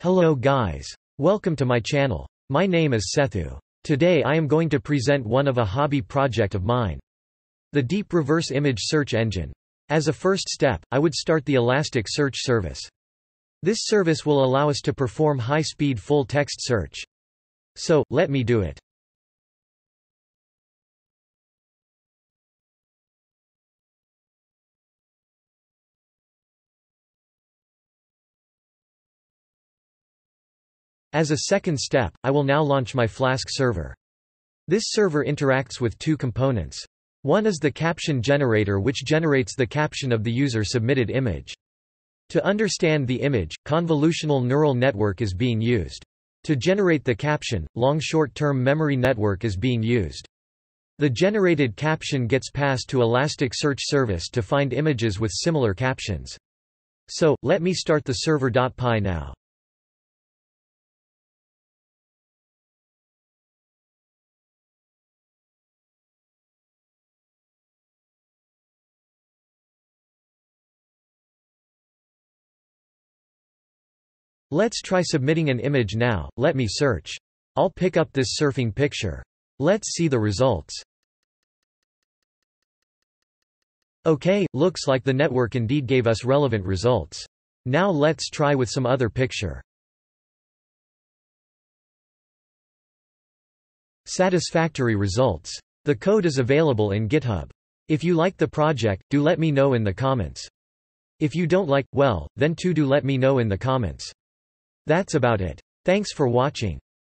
Hello guys. Welcome to my channel. My name is Sethu. Today I am going to present one of a hobby project of mine. The Deep Reverse Image Search Engine. As a first step, I would start the Elastic Search service. This service will allow us to perform high-speed full-text search. So, let me do it. As a second step, I will now launch my Flask server. This server interacts with two components. One is the caption generator which generates the caption of the user submitted image. To understand the image, convolutional neural network is being used. To generate the caption, long short-term memory network is being used. The generated caption gets passed to Elasticsearch service to find images with similar captions. So, let me start the server.py now. Let's try submitting an image now, let me search. I'll pick up this surfing picture. Let's see the results. Okay, looks like the network indeed gave us relevant results. Now let's try with some other picture. Satisfactory results. The code is available in GitHub. If you like the project, do let me know in the comments. If you don't like, well, then too do let me know in the comments. That's about it. Thanks for watching.